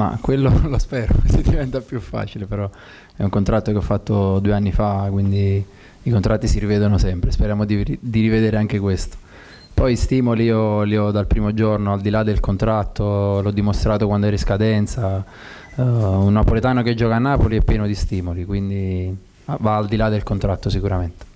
Ma quello lo spero, si diventa più facile, però è un contratto che ho fatto due anni fa, quindi i contratti si rivedono sempre, speriamo di, di rivedere anche questo. Poi stimoli io li ho dal primo giorno, al di là del contratto, l'ho dimostrato quando ero in scadenza. Uh, un napoletano che gioca a Napoli è pieno di stimoli, quindi ah, va al di là del contratto sicuramente.